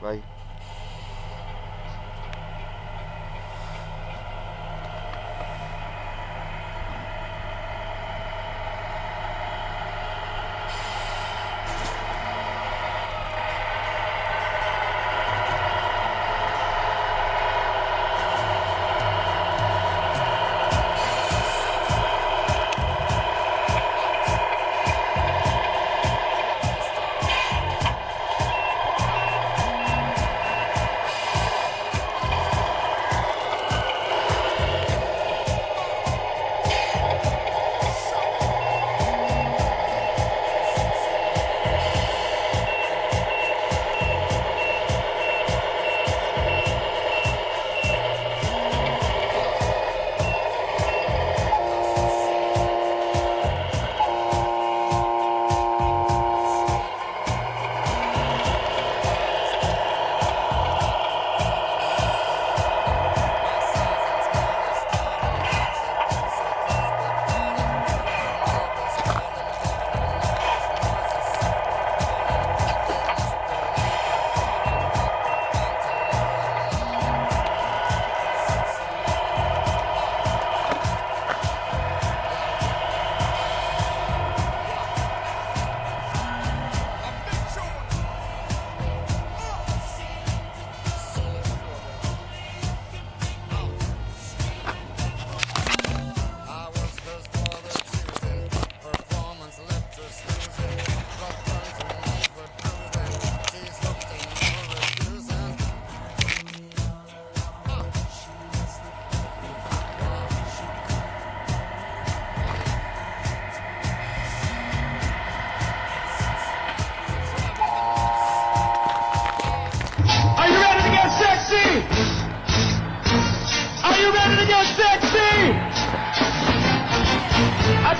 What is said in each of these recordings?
Vậy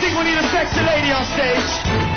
Think we need a sexy lady on stage.